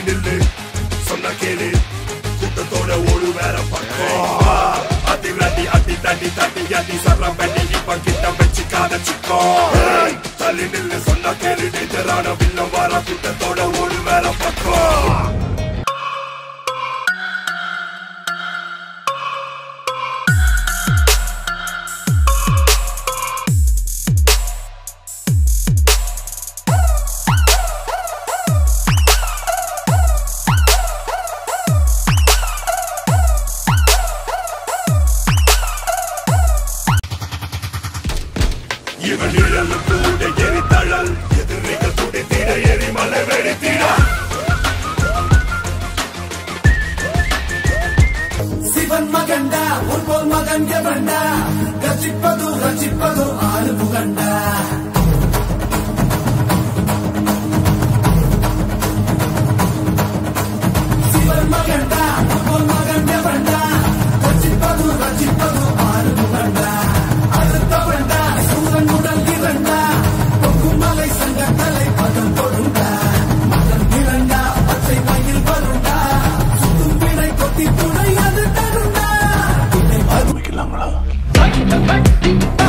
தள்ளி நில்லு. சொன்ன கேளு. கூட்டத்தோட ஓடு வேற பக்கம். அடி ரடி அடி தடி தடி அடி சரம் பண்ணி இப்ப கிட்ட வச்சுக்காத சிக்கோ தள்ளி நில்லு. சொன்ன கேளு டேஞ்சரான வில்லம் வார கூட்டத்தோட ஓடு இவன் நிழலுக்கு உடை எரித்தழல் எதிரிகள் துடித்திட எரிமலை வெடித்திட சிவன் மகண்டா உன்போல் மகன் எவண்டா ரசிப்பது ரசிப்பது 怎么了。